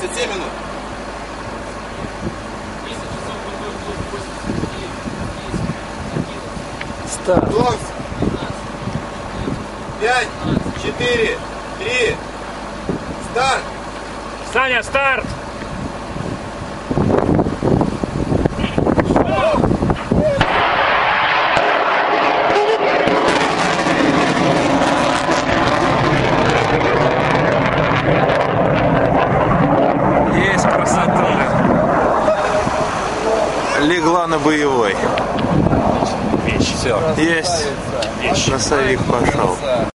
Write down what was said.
10, 7 минут. Старт. Докс. 5, 4, 3, старт. Саня, старт! Есть Легла на боевой. Вещь. Есть. Носовик пошел.